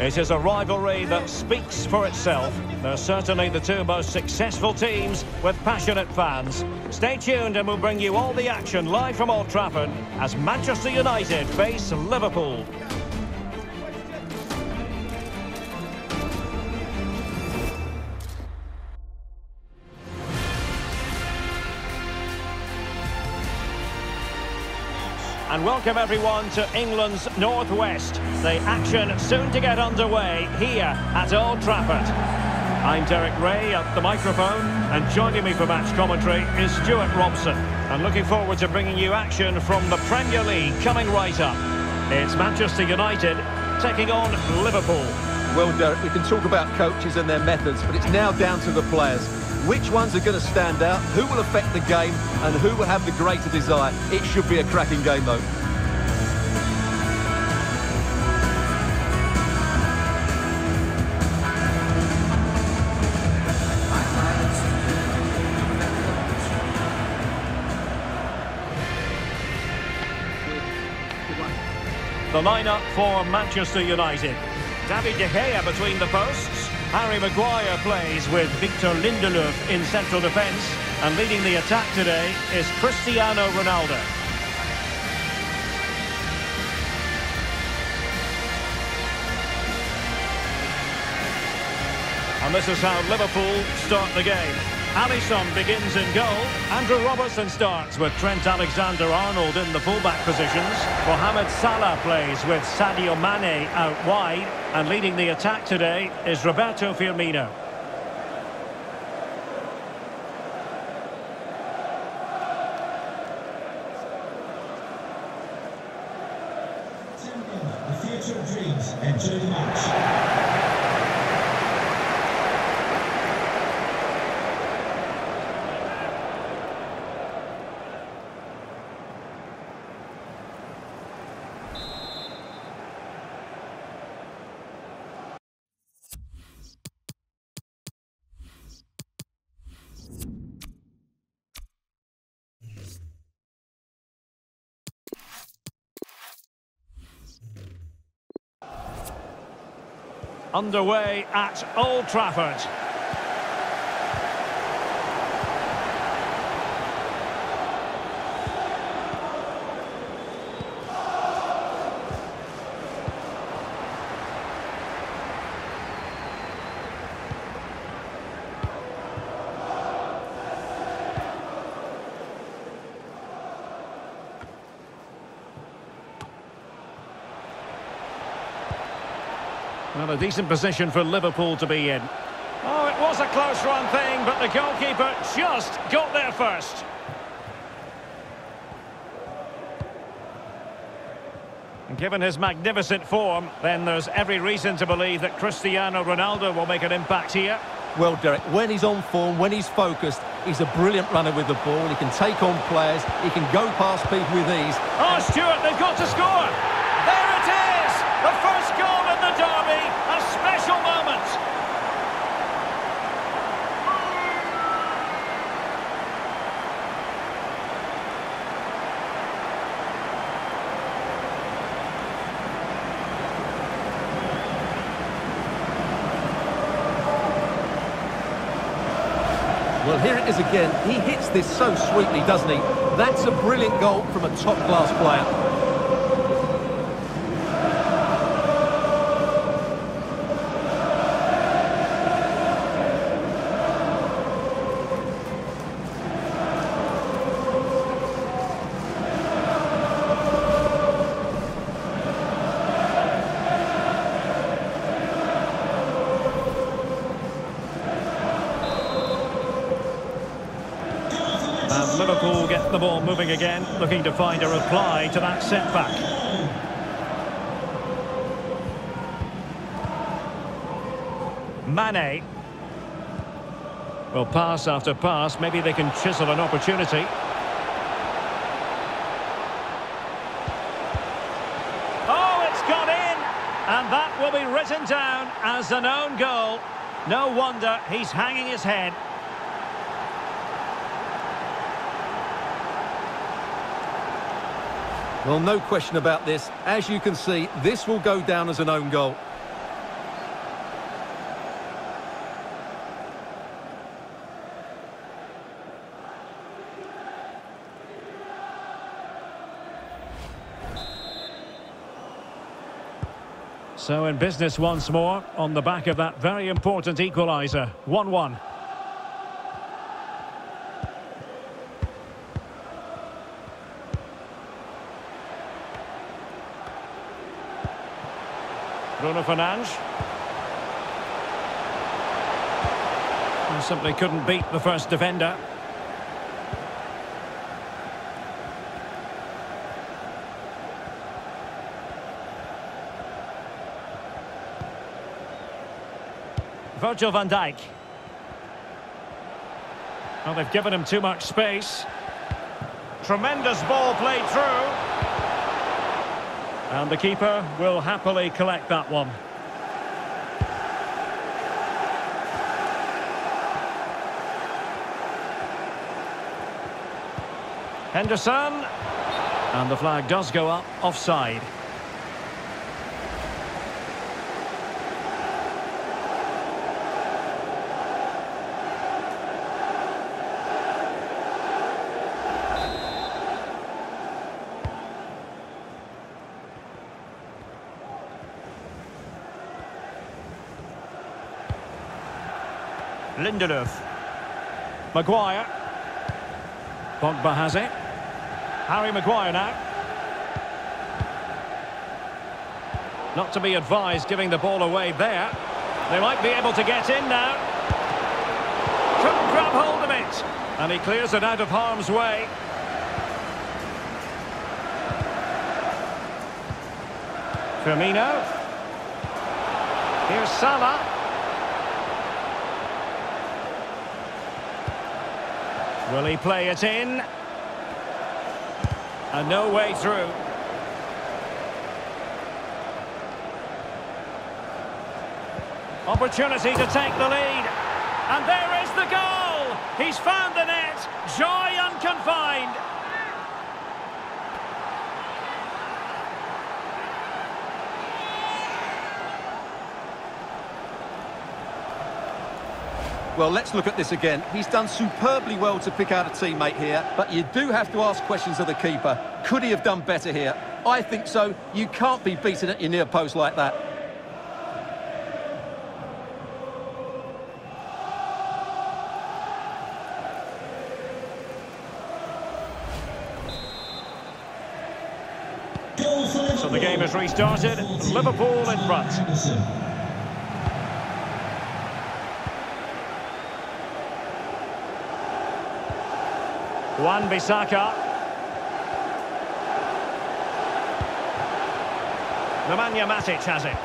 It is a rivalry that speaks for itself. They're certainly the two most successful teams with passionate fans. Stay tuned and we'll bring you all the action live from Old Trafford as Manchester United face Liverpool. And welcome everyone to England's Northwest. The action soon to get underway here at Old Trafford. I'm Derek Rae at the microphone, and joining me for match commentary is Stewart Robson. And looking forward to bringing you action from the Premier League coming right up. It's Manchester United taking on Liverpool. Well, Derek, we can talk about coaches and their methods, but it's now down to the players. Which ones are going to stand out, who will affect the game, and who will have the greater desire? It should be a cracking game, though. The lineup for Manchester United. David De Gea between the posts. Harry Maguire plays with Victor Lindelof in central defence. And leading the attack today is Cristiano Ronaldo. And this is how Liverpool start the game. Alisson begins in goal. Andrew Robertson starts with Trent Alexander-Arnold in the fullback positions. Mohamed Salah plays with Sadio Mane out wide. And leading the attack today is Roberto Firmino. Underway at Old Trafford. Well, a decent position for Liverpool to be in. Oh, it was a close run thing, but the goalkeeper just got there first. given his magnificent form, then there's every reason to believe that Cristiano Ronaldo will make an impact here. Well, Derek, when he's on form, when he's focused, he's a brilliant runner with the ball. He can take on players. He can go past people with ease. Oh, Stewart, they've got to score. There it is! The first goal in derby. A special moment. Well, here it is again. He hits this so sweetly, doesn't he? That's a brilliant goal from a top-class player. And Liverpool get the ball moving again, looking to find a reply to that setback. Mane. Well, pass after pass, maybe they can chisel an opportunity. Oh, it's gone in! And that will be written down as an own goal. No wonder he's hanging his head. Well, no question about this. As you can see, this will go down as an own goal. So in business once more on the back of that very important equaliser. 1-1. Bruno Fernandes. And simply couldn't beat the first defender. Virgil van Dijk. Well, they've given him too much space. Tremendous ball played through. And the keeper will happily collect that one. Henderson. And the flag does go up offside. Lindelöf. Maguire. Pogba has it. Harry Maguire now. Not to be advised giving the ball away there. They might be able to get in now. Couldn't grab hold of it. And he clears it out of harm's way. Firmino. Here's Salah. Will he play it in? And no way through. Opportunity to take the lead. And there is the goal! He's found the net. Joy unconfined. Well, let's look at this again. He's done superbly well to pick out a teammate here, but you do have to ask questions of the keeper. Could he have done better here? I think so. You can't be beaten at your near post like that. So the game has restarted. Liverpool in front. Wan Bissaka. Nemanja Matic has it.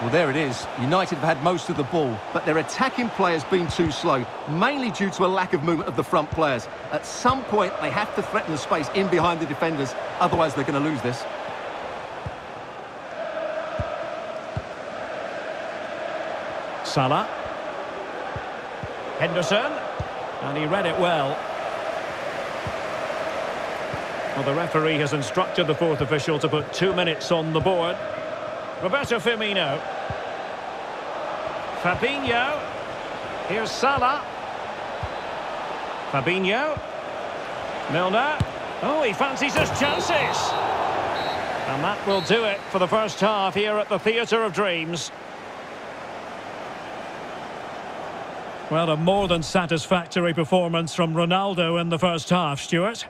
Well, there it is. United have had most of the ball, but their attacking players been too slow, mainly due to a lack of movement of the front players. At some point, they have to threaten the space in behind the defenders, otherwise they're going to lose this. Salah. Henderson. And he read it well. Well, the referee has instructed the fourth official to put two minutes on the board. Roberto Firmino. Fabinho. Here's Salah. Fabinho. Milner. Oh, he fancies his chances. And that will do it for the first half here at the Theatre of Dreams. Well, a more than satisfactory performance from Ronaldo in the first half, Stewart.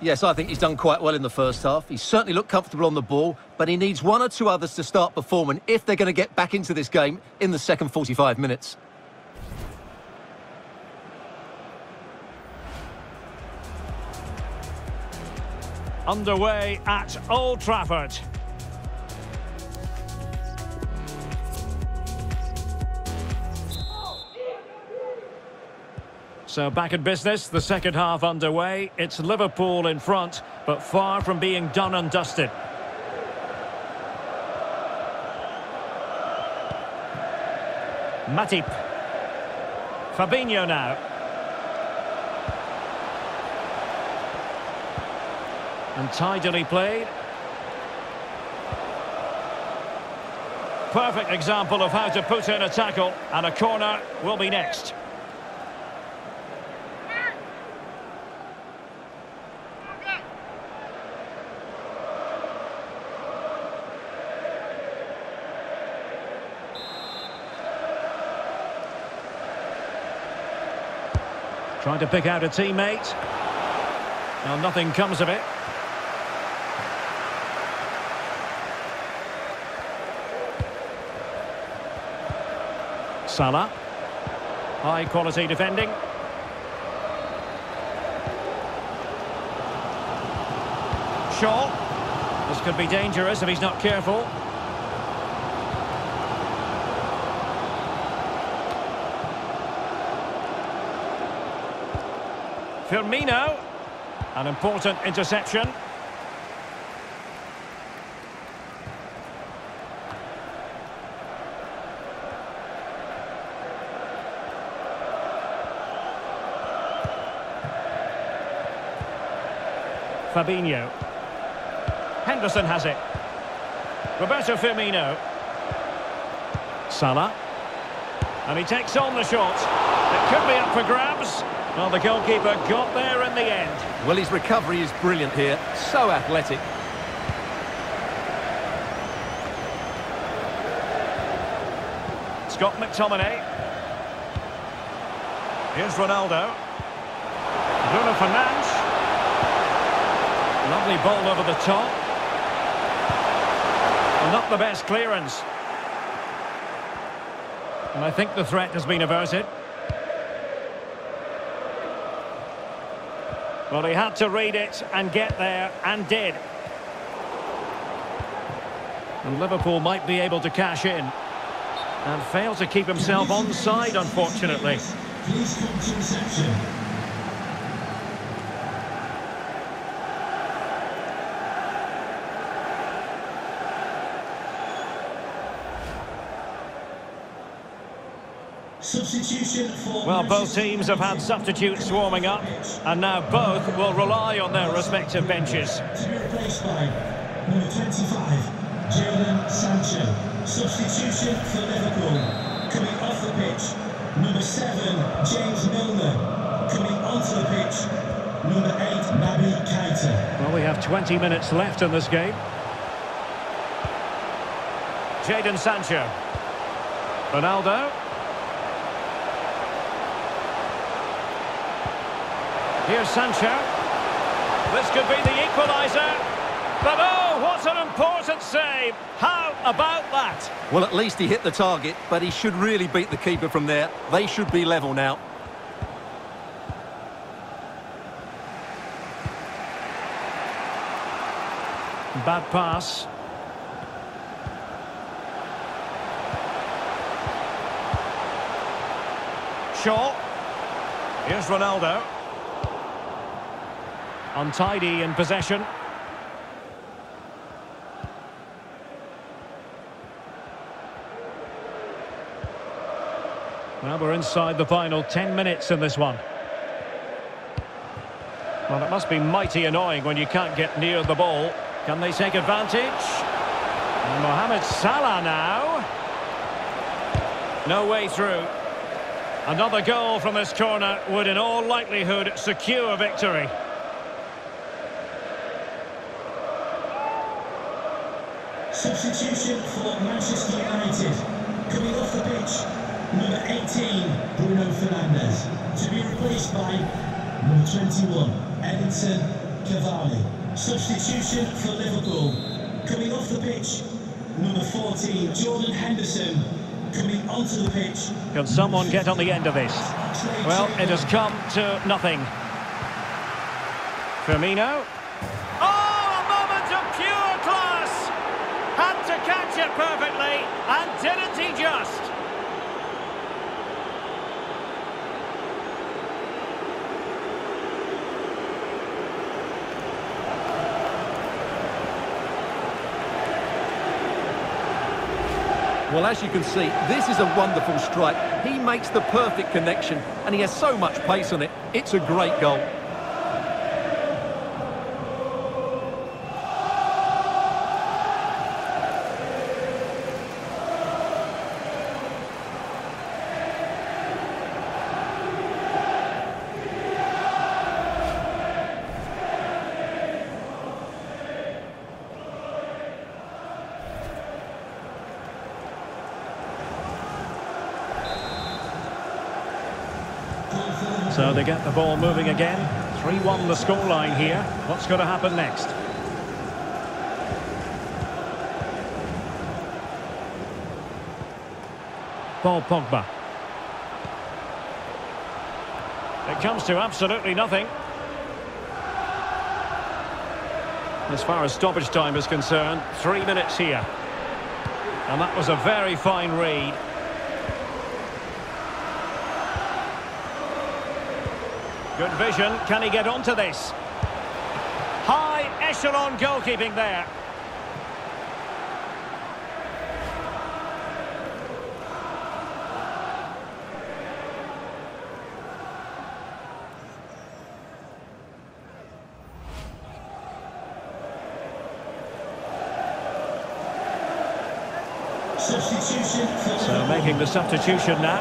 Yes, I think he's done quite well in the first half. He's certainly looked comfortable on the ball, but he needs one or two others to start performing if they're going to get back into this game in the second 45 minutes. Underway at Old Trafford. So back in business, the second half underway. It's Liverpool in front, but far from being done and dusted. Matip. Fabinho now. And tidily played. Perfect example of how to put in a tackle, and a corner will be next. Trying to pick out a teammate. Well, nothing comes of it. Salah. High quality defending. Shaw. This could be dangerous if he's not careful. Firmino. An important interception. Fabinho. Henderson has it. Roberto Firmino. Salah. And he takes on the shot. It could be up for grabs. Well, the goalkeeper got there in the end. Well, his recovery is brilliant here. So athletic. Scott McTominay. Here's Ronaldo. Bruno Fernandes. Lovely ball over the top. Well, not the best clearance. And I think the threat has been averted. Well, he had to read it and get there, and did. And Liverpool might be able to cash in. And fail to keep himself onside, unfortunately. Please come to reception. Substitution for Well, both teams have had substitutes warming up, and now both will rely on their respective benches. Number 25, Jadon Sancho. Substitution for Liverpool. Coming off the pitch, number 7, James Milner. Coming onto the pitch, number 8, Naby Keita. Well, we have 20 minutes left in this game. Jadon Sancho. Ronaldo. Here's Sancho. This could be the equaliser. But oh, what an important save. How about that? Well, at least he hit the target, but he should really beat the keeper from there. They should be level now. Bad pass. Shaw. Here's Ronaldo. Untidy in possession. Now we're inside the final 10 minutes in this one. Well, it must be mighty annoying when you can't get near the ball. Can they take advantage? And Mohamed Salah now. No way through. Another goal from this corner would in all likelihood secure victory. Substitution for Manchester United. Coming off the pitch, number 18, Bruno Fernandes. To be replaced by number 21, Edinson Cavani. Substitution for Liverpool. Coming off the pitch, number 14, Jordan Henderson. Coming onto the pitch. Can someone get on the end of this? Well, it has come to nothing. Firmino. Oh, a moment of pure class! Had to catch it perfectly, and didn't he just? Well, as you can see, this is a wonderful strike. He makes the perfect connection, and he has so much pace on it. It's a great goal. So they get the ball moving again. 3-1 the scoreline here. What's going to happen next? Paul Pogba. It comes to absolutely nothing. As far as stoppage time is concerned, three minutes here. And that was a very fine read. Good vision. Can he get onto this? High echelon goalkeeping there. So making the substitution now.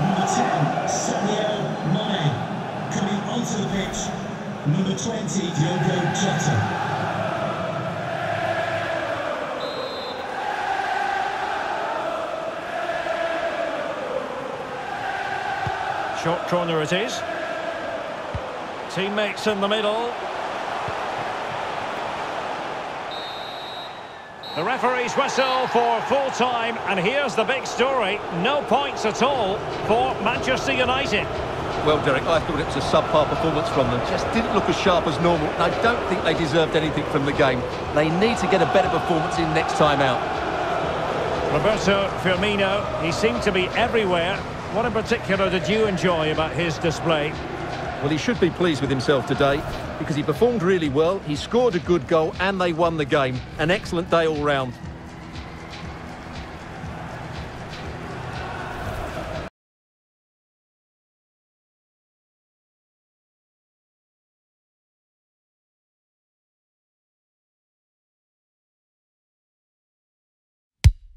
Number 10, Sadio Mane. Onto the pitch, number 20, Diogo Jota. Short corner it is. Teammates in the middle. The referee's whistle for full time, and here's the big story. No points at all for Manchester United. Well, Derek, I thought it was a subpar performance from them. Just didn't look as sharp as normal. I don't think they deserved anything from the game. They need to get a better performance in next time out. Roberto Firmino, he seemed to be everywhere. What in particular did you enjoy about his display? Well, he should be pleased with himself today because he performed really well, he scored a good goal and they won the game. An excellent day all round.